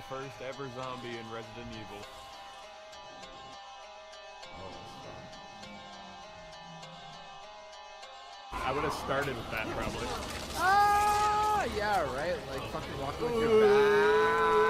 the first ever zombie in Resident Evil. I would have started with that probably. Ah, yeah, right. Like fucking walking with your badge.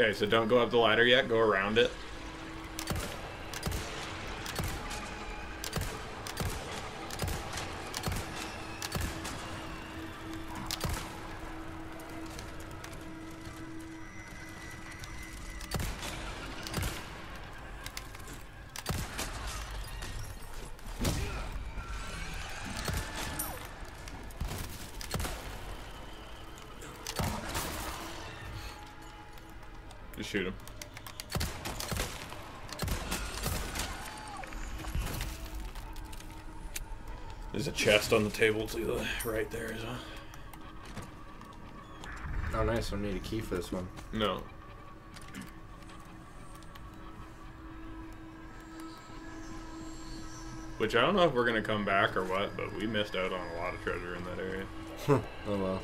Okay, so don't go up the ladder yet. Go around it. Just shoot him. There's a chest on the table to the right there as well. Oh, nice. I need a key for this one. No. Which I don't know if we're gonna come back or what, but we missed out on a lot of treasure in that area. oh well.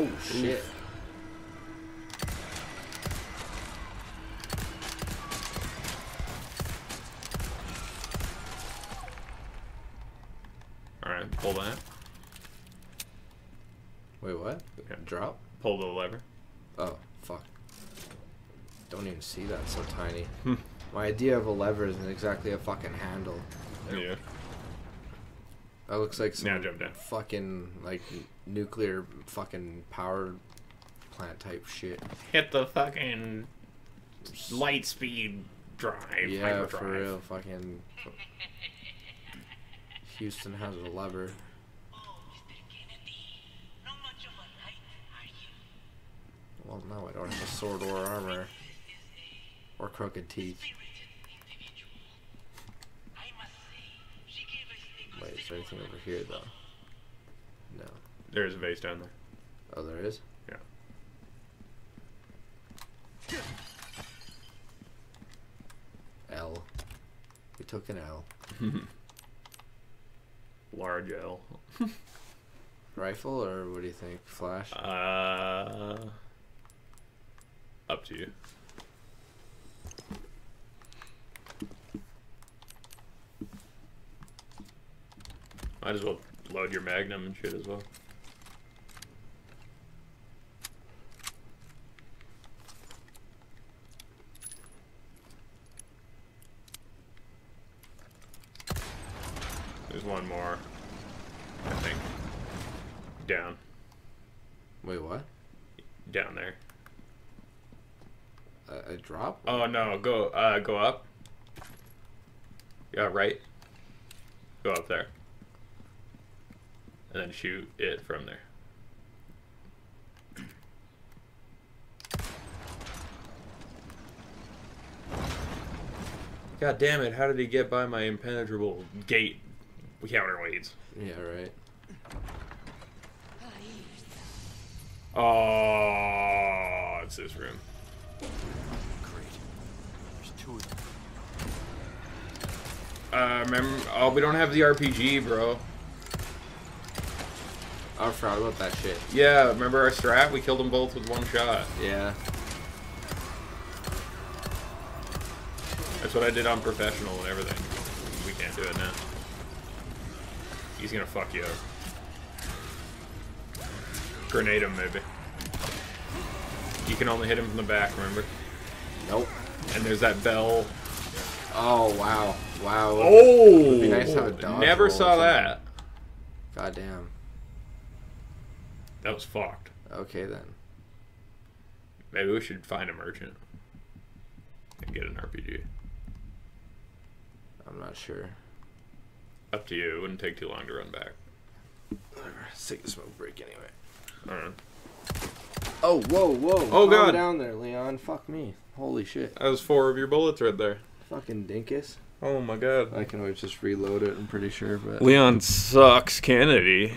Oh shit. Alright, pull that. Wait, what? Yeah. Drop? Pull the lever. Oh, fuck. Don't even see that. It's so tiny. Hmm. My idea of a lever isn't exactly a fucking handle. Yeah. That looks like some Now jump down. fucking like nuclear fucking power plant type shit. Hit the fucking light speed drive. yeah, for real. Fucking. Houston has a lever. Well, no, I don't have a sword or armor. Or crooked teeth. Wait, is there anything over here, though? No. There's a vase down there. Oh, there is? Yeah. L. We took an L. Large L. Rifle, or what do you think? Flash? Uh, up to you. Might as well load your magnum and shit as well. There's one more, I think. Down. Wait, what? Down there. A, a drop? Oh no, go uh go up. Yeah, right. Go up there. And then shoot it from there. God damn it, how did he get by my impenetrable gate counterweights? Yeah, right. Oh, it's this room. Great. There's two of them. Uh, remember? Oh, we don't have the RPG, bro. Oh, I forgot about that shit. Yeah, remember our strat? We killed them both with one shot. Yeah. That's what I did on professional and everything. We can't do it now. He's gonna fuck you up. Grenade him, maybe. You can only hit him from the back, remember? Nope. And there's that bell. Oh wow, wow. Oh! Would be nice to have a dodge Never saw that. Goddamn. That was fucked. Okay then. Maybe we should find a merchant and get an RPG. I'm not sure. Up to you. It wouldn't take too long to run back. Let's take a smoke break anyway. Alright. Oh whoa whoa. Oh, God. down there, Leon. Fuck me. Holy shit. That was four of your bullets right there. Fucking dinkus. Oh my god. I can always just reload it. I'm pretty sure, but. Leon sucks, Kennedy.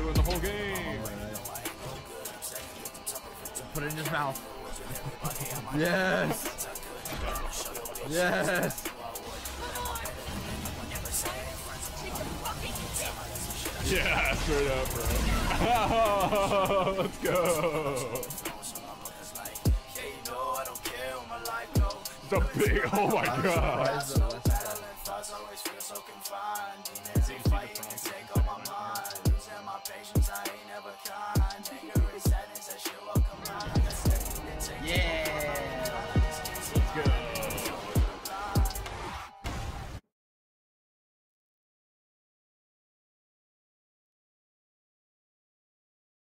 Doing the whole game. Put it in his mouth. yes. Yes. Yeah, straight up, bro. Let's go. The big, oh my god.